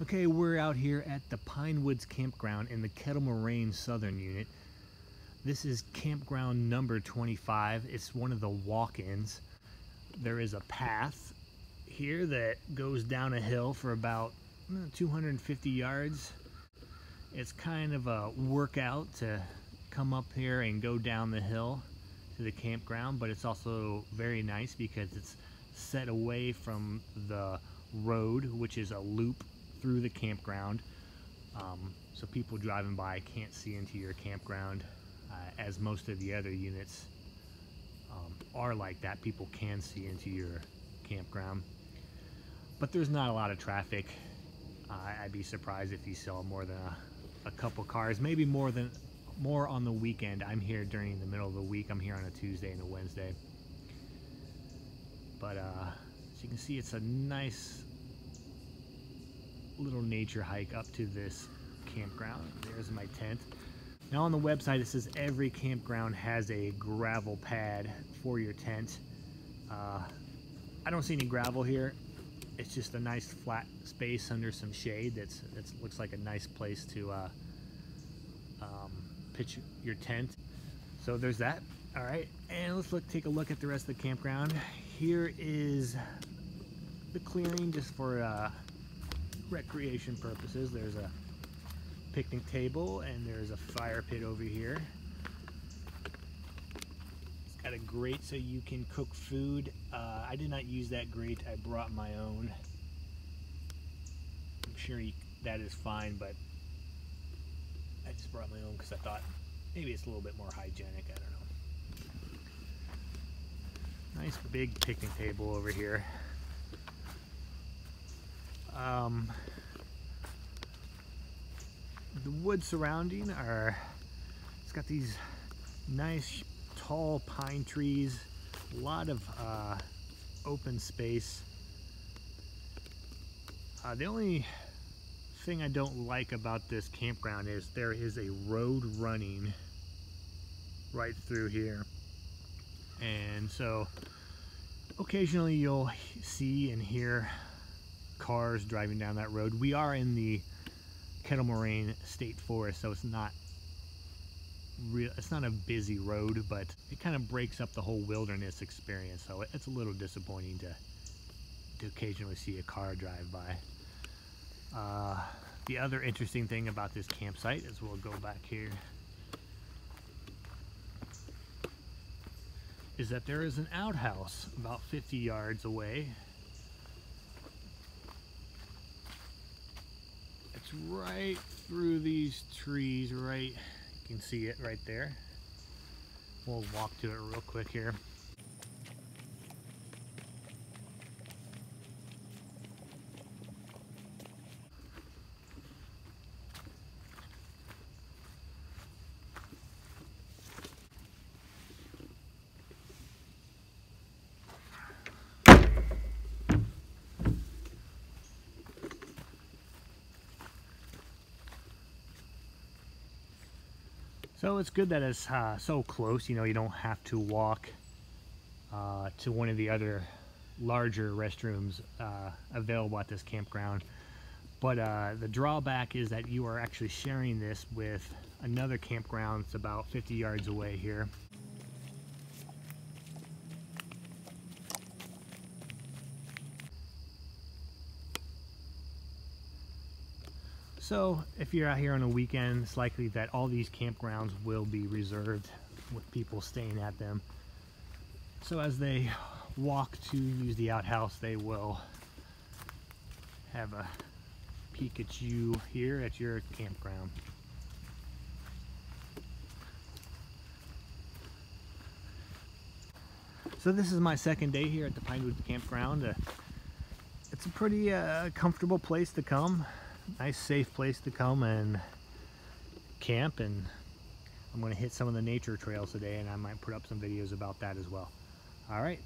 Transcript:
Okay, we're out here at the Pinewoods Campground in the Kettle Moraine Southern Unit. This is campground number 25. It's one of the walk-ins. There is a path here that goes down a hill for about uh, 250 yards. It's kind of a workout to come up here and go down the hill to the campground, but it's also very nice because it's set away from the road, which is a loop through the campground. Um, so people driving by can't see into your campground uh, as most of the other units um, are like that. People can see into your campground. But there's not a lot of traffic. Uh, I'd be surprised if you saw more than a, a couple cars, maybe more than more on the weekend. I'm here during the middle of the week. I'm here on a Tuesday and a Wednesday. But uh, as you can see, it's a nice little nature hike up to this campground. There's my tent. Now on the website it says every campground has a gravel pad for your tent. Uh, I don't see any gravel here. It's just a nice flat space under some shade that's that looks like a nice place to uh, um, pitch your tent. So there's that. All right, and let's look take a look at the rest of the campground. Here is the clearing just for uh, recreation purposes. There's a picnic table and there's a fire pit over here. It's got a grate so you can cook food. Uh, I did not use that grate. I brought my own. I'm sure you, that is fine, but I just brought my own because I thought maybe it's a little bit more hygienic. I don't know. Nice big picnic table over here. Um, the woods surrounding are, it's got these nice tall pine trees, a lot of uh, open space. Uh, the only thing I don't like about this campground is there is a road running right through here. And so occasionally you'll see and hear cars driving down that road. We are in the Kettle Moraine State Forest, so it's not real. It's not a busy road, but it kind of breaks up the whole wilderness experience. So it's a little disappointing to to occasionally see a car drive by. Uh, the other interesting thing about this campsite is we'll go back here is that there is an outhouse about 50 yards away right through these trees, right, you can see it right there. We'll walk to it real quick here. So it's good that it's uh, so close, you know, you don't have to walk uh, to one of the other larger restrooms uh, available at this campground. But uh, the drawback is that you are actually sharing this with another campground that's about 50 yards away here. So if you're out here on a weekend, it's likely that all these campgrounds will be reserved with people staying at them. So as they walk to use the outhouse, they will have a peek at you here at your campground. So this is my second day here at the Pinewood Campground. Uh, it's a pretty uh, comfortable place to come nice safe place to come and camp and I'm going to hit some of the nature trails today and I might put up some videos about that as well. All right,